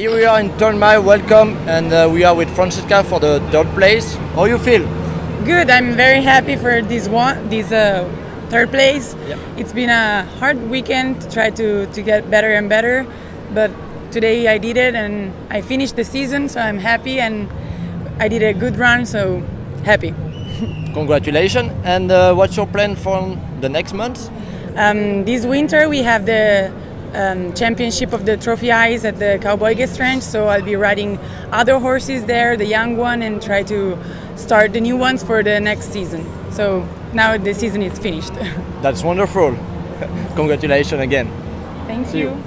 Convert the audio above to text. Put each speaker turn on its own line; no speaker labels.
here we are in Turn Mag. Welcome, and uh, we are with Francesca for the third place. How you feel?
Good. I'm very happy for this one, this uh, third place.
Yeah.
It's been a hard weekend to try to to get better and better, but today I did it and I finished the season, so I'm happy and I did a good run, so happy.
Congratulations. And uh, what's your plan for the next month?
Um, this winter we have the um, championship of the Trophy Eyes at the Cowboy Guest Ranch, so I'll be riding other horses there, the young one, and try to start the new ones for the next season. So now the season is finished.
That's wonderful. Congratulations again.
Thank
See you.
you.